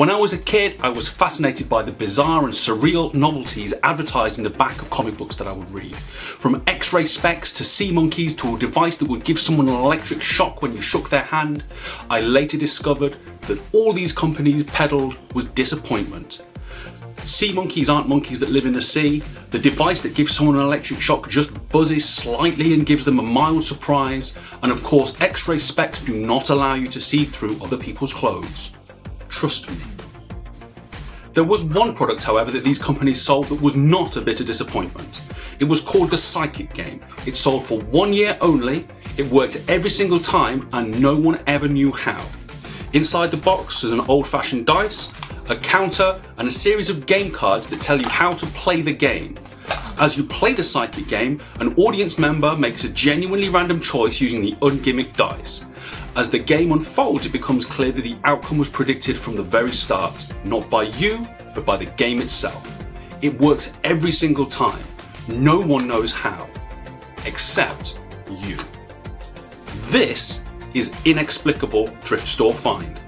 When I was a kid, I was fascinated by the bizarre and surreal novelties advertised in the back of comic books that I would read. From X-ray specs to sea monkeys to a device that would give someone an electric shock when you shook their hand, I later discovered that all these companies peddled was disappointment. Sea monkeys aren't monkeys that live in the sea. The device that gives someone an electric shock just buzzes slightly and gives them a mild surprise. And of course, X-ray specs do not allow you to see through other people's clothes. Trust me. There was one product, however, that these companies sold that was not a bit of disappointment. It was called the Psychic Game. It sold for one year only, it worked every single time, and no one ever knew how. Inside the box is an old fashioned dice, a counter, and a series of game cards that tell you how to play the game. As you play the psychic game, an audience member makes a genuinely random choice using the ungimmicked dice. As the game unfolds, it becomes clear that the outcome was predicted from the very start, not by you, but by the game itself. It works every single time. No one knows how, except you. This is Inexplicable Thrift Store Find.